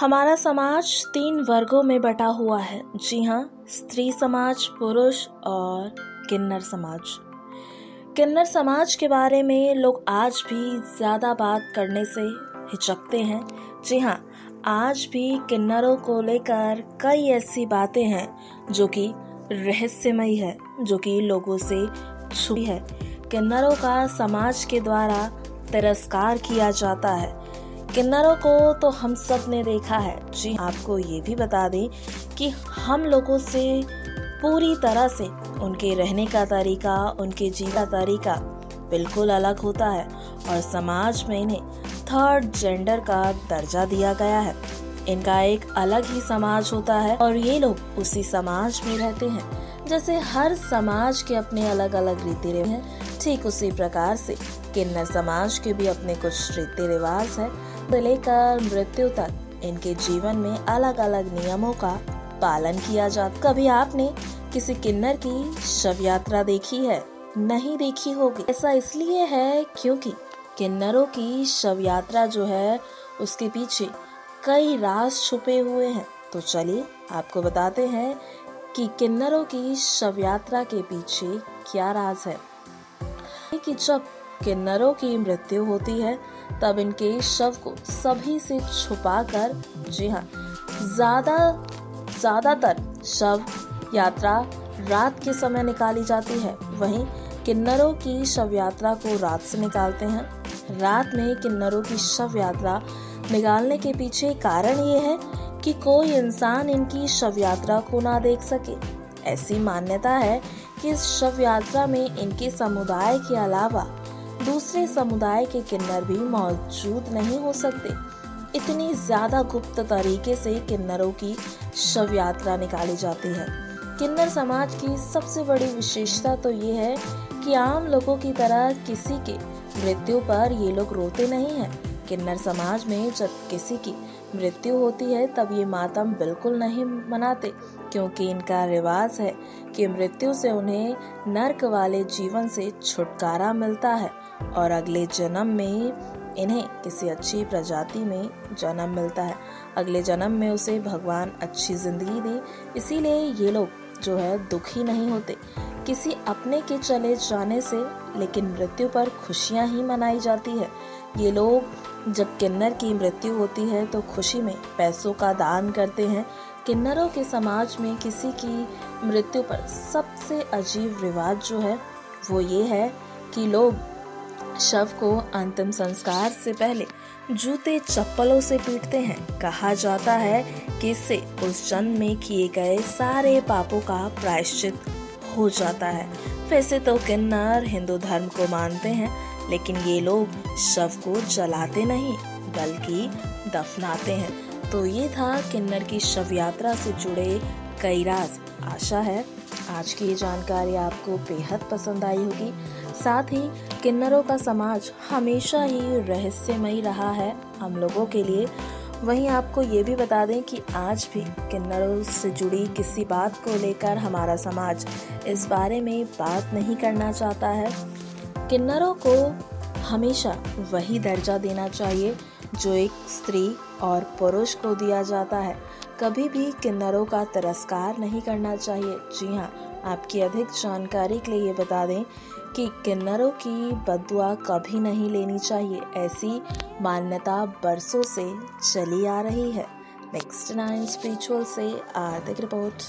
हमारा समाज तीन वर्गों में बटा हुआ है। जी हाँ स्त्री समाज, पुरुष और किन्नर समाज। किन्नर समाज के बारे में लोग आज भी ज़्यादा बात करने से हिचकते हैं। जी हाँ आज भी किन्नरों को लेकर कई ऐसी बातें हैं जो कि रहस्यमयी है, जो कि लोगों से छुपी है। किन्नरों का समाज के द्वारा तिरस्कार किया जाता है। किन्नरों को तो हम सबने देखा है। जी आपको ये भी बता दें कि हम लोगों से पूरी तरह से उनके रहने का तरीका, उनके जीने का तरीका बिल्कुल अलग होता है और समाज में इन्हें थर्ड जेंडर का दर्जा दिया गया है। इनका एक अलग ही समाज होता है और ये लोग उसी समाज में रहते हैं, जैसे हर समाज के अपने अलग अलग रीति रिवाज हैं। ठीक उसी प्रकार से किन्नर समाज के भी अपने कुछ रीति रिवाज है से लेकर मृत्यु तक। इनके जीवन में अलग अलग नियमों का पालन किया जाता कभी आपने किसी किन्नर की शव यात्रा देखी है? नहीं देखी होगी। ऐसा इसलिए है क्योंकि किन्नरों की शव यात्रा जो है, उसके पीछे कई राज छुपे हुए हैं। तो चलिए, आपको बताते हैं कि किन्नरों की शव यात्रा के पीछे क्या राज है। कि जब किन्नरों की मृत्यु होती है, तब इनके शव को सभी से छुपाकर, जी हाँ ज़्यादा, ज़्यादातर शव यात्रा रात के समय निकाली जाती है। वहीं किन्नरों की शव यात्रा को रात से निकालते हैं। रात में किन्नरों की शव यात्रा निकालने के पीछे कारण ये है कि कोई इंसान इनकी शव यात्रा को ना देख सके। ऐसी मान्यता है कि इस शव यात्रा में इनके समुदाय के अलावा दूसरे समुदाय के किन्नर भी मौजूद नहीं हो सकते। इतनी ज़्यादा गुप्त तरीके से किन्नरों की शव यात्रा निकाली जाती है। किन्नर समाज की सबसे बड़ी विशेषता तो ये है कि आम लोगों की तरह किसी के मृत्यु पर ये लोग रोते नहीं हैं। किन्नर समाज में जब किसी की मृत्यु होती है, तब ये मातम बिल्कुल नहीं मनाते, क्योंकि इनका रिवाज है कि मृत्यु से उन्हें नर्क वाले जीवन से छुटकारा मिलता है। और अगले जन्म में इन्हें किसी अच्छी प्रजाति में जन्म मिलता है। अगले जन्म में उसे भगवान अच्छी ज़िंदगी दे। इसीलिए ये लोग जो है दुखी नहीं होते। किसी अपने के चले जाने से, लेकिन मृत्यु पर खुशियाँ ही मनाई जाती है। ये लोग जब किन्नर की मृत्यु होती है तो खुशी में पैसों का दान करते हैं। किन्नरों के समाज में किसी की मृत्यु पर सबसे अजीब रिवाज जो है, वो ये है कि लोग शव को अंतिम संस्कार से पहले जूते चप्पलों से पीटते हैं। कहा जाता है कि इससे उस जन्म में किए गए सारे पापों का प्रायश्चित हो जाता है। वैसे तो किन्नर हिंदू धर्म को मानते हैं, लेकिन ये लोग शव को जलाते नहीं, बल्कि दफनाते हैं। तो ये था किन्नर की शव यात्रा से जुड़े कई राज। आशा है आज की ये जानकारी आपको बेहद पसंद आई होगी। साथ ही किन्नरों का समाज हमेशा ही रहस्यमयी रहा है हम लोगों के लिए। वहीं आपको ये भी बता दें कि आज भी किन्नरों से जुड़ी किसी बात को लेकर हमारा समाज इस बारे में बात नहीं करना चाहता है। किन्नरों को हमेशा वही दर्जा देना चाहिए जो एक स्त्री और पुरुष को दिया जाता है, कभी भी किन्नरों का तिरस्कार नहीं करना चाहिए। जी हाँ आपकी अधिक जानकारी के लिए ये बता दें कि किन्नरों की बदुआ कभी नहीं लेनी चाहिए। ऐसी मान्यता बरसों से चली आ रही है। नेक्स्ट नाइन स्पिरिचुअल से आर्थिक रिपोर्ट।